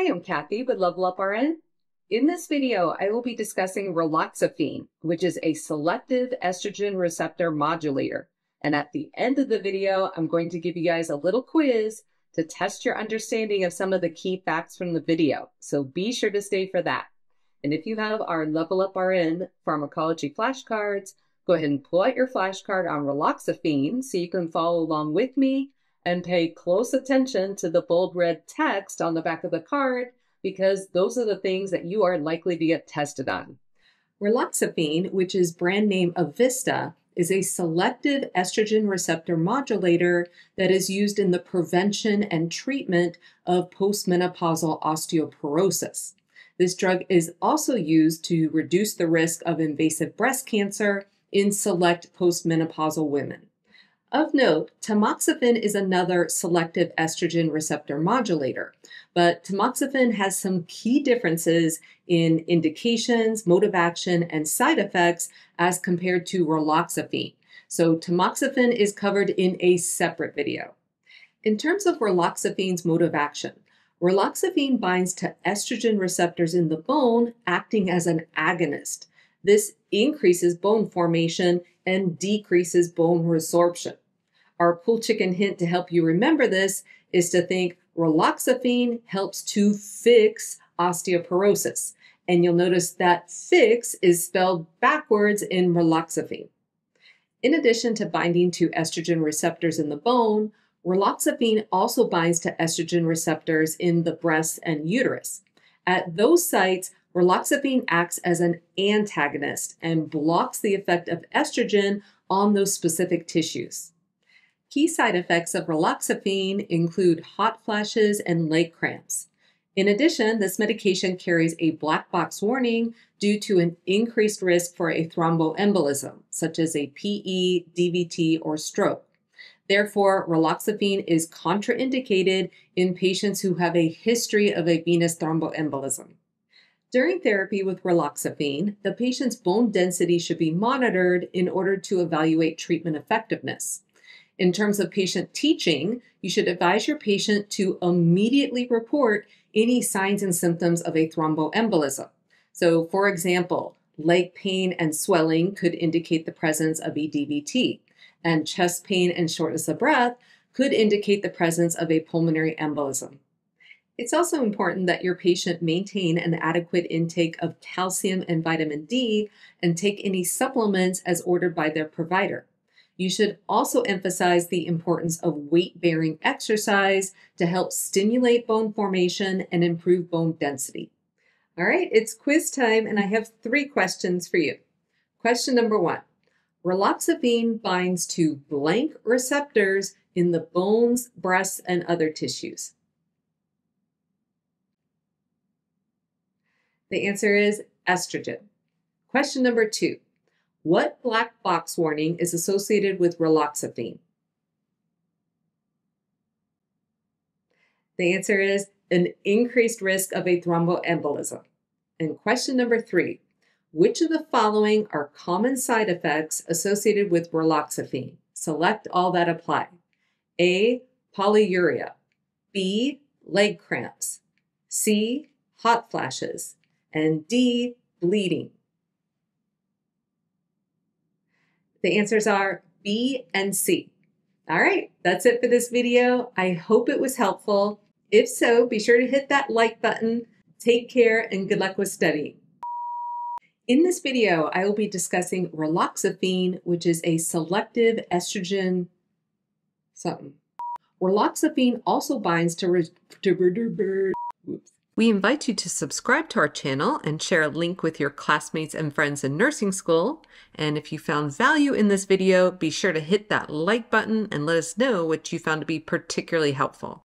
Hi, I'm Cathy with Level Up RN. In this video, I will be discussing raloxifene, which is a selective estrogen receptor modulator. And at the end of the video, I'm going to give you guys a little quiz to test your understanding of some of the key facts from the video. So be sure to stay for that. And if you have our Level Up RN pharmacology flashcards, go ahead and pull out your flashcard on raloxifene so you can follow along with me and pay close attention to the bold red text on the back of the card because those are the things that you are likely to get tested on. Raloxifene, which is brand name Evista, is a selective estrogen receptor modulator that is used in the prevention and treatment of postmenopausal osteoporosis. This drug is also used to reduce the risk of invasive breast cancer in select postmenopausal women. Of note, tamoxifen is another selective estrogen receptor modulator, but tamoxifen has some key differences in indications, mode of action, and side effects as compared to raloxifene. So tamoxifen is covered in a separate video. In terms of raloxifene's mode of action, raloxifene binds to estrogen receptors in the bone, acting as an agonist. This increases bone formation and decreases bone resorption. Our cool chicken hint to help you remember this is to think raloxifene helps to fix osteoporosis. And you'll notice that fix is spelled backwards in raloxifene. In addition to binding to estrogen receptors in the bone, raloxifene also binds to estrogen receptors in the breast and uterus. At those sites, Raloxifene acts as an antagonist and blocks the effect of estrogen on those specific tissues. Key side effects of raloxifene include hot flashes and leg cramps. In addition, this medication carries a black box warning due to an increased risk for a thromboembolism, such as a PE, DVT, or stroke. Therefore, raloxifene is contraindicated in patients who have a history of a venous thromboembolism. During therapy with raloxifene, the patient's bone density should be monitored in order to evaluate treatment effectiveness. In terms of patient teaching, you should advise your patient to immediately report any signs and symptoms of a thromboembolism. So, for example, leg pain and swelling could indicate the presence of a DVT, and chest pain and shortness of breath could indicate the presence of a pulmonary embolism. It's also important that your patient maintain an adequate intake of calcium and vitamin D and take any supplements as ordered by their provider. You should also emphasize the importance of weight bearing exercise to help stimulate bone formation and improve bone density. All right, it's quiz time, and I have three questions for you. Question number one Raloxifene binds to blank receptors in the bones, breasts, and other tissues. The answer is estrogen. Question number two What black box warning is associated with raloxifene? The answer is an increased risk of a thromboembolism. And question number three Which of the following are common side effects associated with raloxifene? Select all that apply. A. Polyuria. B. Leg cramps. C. Hot flashes and D, bleeding? The answers are B and C. All right, that's it for this video. I hope it was helpful. If so, be sure to hit that like button. Take care and good luck with studying. In this video, I will be discussing raloxifene, which is a selective estrogen something. Raloxifene also binds to, re- to we invite you to subscribe to our channel and share a link with your classmates and friends in nursing school. And if you found value in this video, be sure to hit that like button and let us know what you found to be particularly helpful.